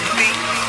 for me.